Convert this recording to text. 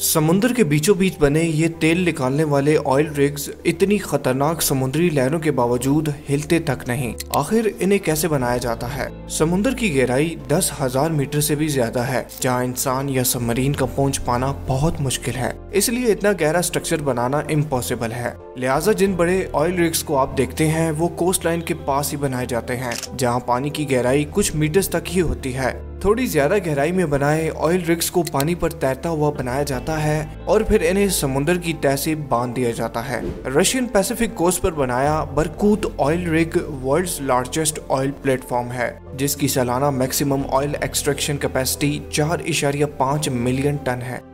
समुद्र के बीचों बीच बने ये तेल निकालने वाले ऑयल रिग्स इतनी खतरनाक समुद्री लहरों के बावजूद हिलते तक नहीं। आखिर इन्हें कैसे बनाया जाता है? समुद्र की गहराई दस हज़ार मीटर से भी ज़्यादा है, जहाँ इंसान या सबमरीन का पहुँच पाना बहुत मुश्किल है। इसलिए इतना गहरा स्ट्रक्चर बनाना इम्पॉसिबल है। लिहाजा जिन बड़े ऑयल रिग्स को आप देखते हैं, वो कोस्ट लाइन के पास ही बनाए जाते हैं, जहाँ पानी की गहराई कुछ मीटर्स तक ही होती है। थोड़ी ज़्यादा गहराई में बनाए ऑयल रिग्स को पानी पर तैरता हुआ बनाया जाता है और फिर इन्हें समुद्र की तय से बाँध दिया जाता है। रशियन पैसिफिक कोस्ट पर बनाया Berkut oil rig world largest oil platform है, जिसकी सालाना मैक्सिमम ऑयल एक्सट्रैक्शन कैपेसिटी चार इशारिया पाँच मिलियन टन है।